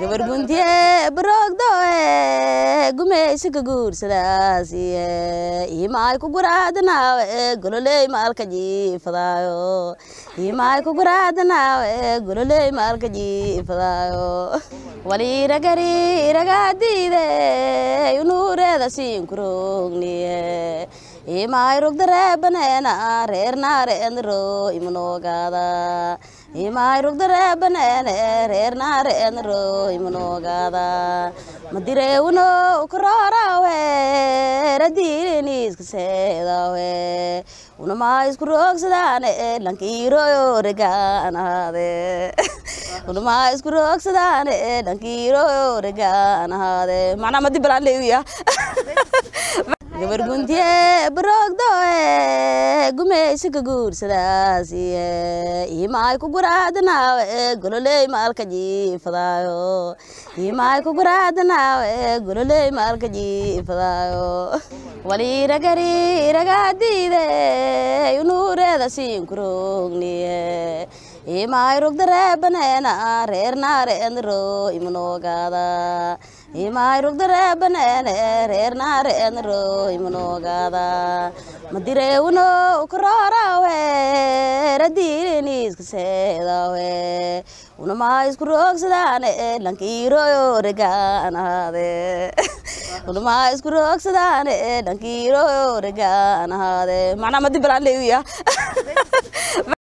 gabar guntiye barogdoe gumaysiga guursadaasiye imaay kuguraadanawe gololey maalka jiifadaayo imaay kuguraadanawe gololey maalka jiifadaayo waliragari ragaadiide unuureeda siinkurogniye imaay rugdareebaneena reernaareendro imanoogaada imaay rugdareebaneene reernaareendro imanoogaada madirewuno ukaroorawe radiiriniiskaseedawe unamaa isku roogsadaane lankiiroyo regaanahaade unamaa isku roogsadaane lankiiroyo regaanahaade macnaa madi balaan leewiya gabar guntiye barogdoe gumaysiga guursadaasiye imaay kuguraadanawe gololey maalka jiifadaayo. Imaay kuguraadanawe gololey maalka jiifadaayo. Waliragari ragaadiide unuureeda siinkurogniye imaay rugdareebaneena reernaareendro imanoogaada imaay rugdareebaneene reernaareendro imanoogaada madirewuno ukaroorawe radiiriniiskaseedawe unamaa isku roogsadaane lankiiroyo regaanahaade unamaa isku roogsadaane lankiiroyo regaanahaade macnaa madi balaan leewiya